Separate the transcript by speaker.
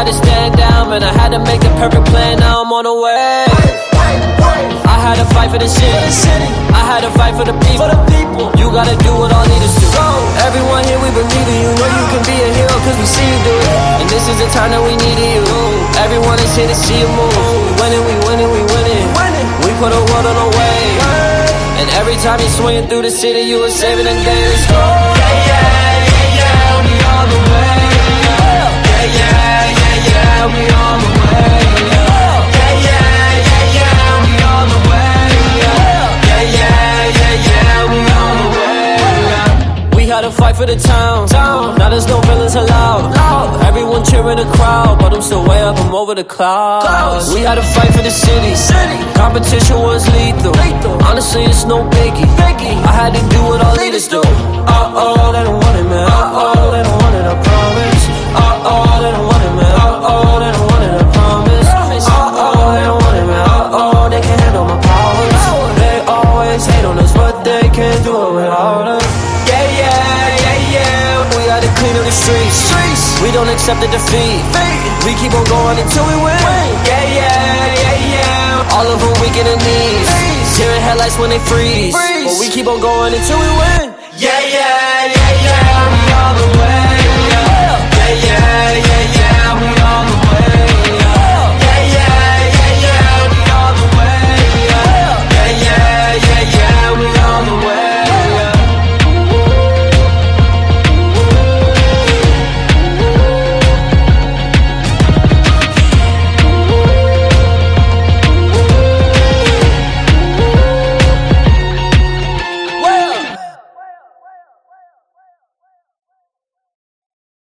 Speaker 1: had to stand down, man. I had to make the perfect plan. Now I'm on the way. I had to fight for the city. I had to fight for the people. You gotta do what all leaders do. Everyone here, we believe in you. Know you can be a hero, cause we see you do it. And this is the time that we needed you. Everyone is here to see you move. We winning, we winning, we winning. We put a world on the way. And every time you're swinging through the city, you are saving the day. Let's go. Yeah, yeah, yeah, fight for the town. town. Now there's no villains allowed. Everyone cheering the crowd, but I'm still way up, I'm over the clouds. We had to fight for the city. city. Competition was lethal. lethal. Honestly, it's no biggie. biggie. I had to do what all leaders do. Uh oh, they clean up the streets. streets. We don't accept the defeat. We keep on going until we win. Yeah, yeah, yeah, yeah. All of them weak in the knees. Tearing headlights when they freeze. freeze. But we keep on going until we win.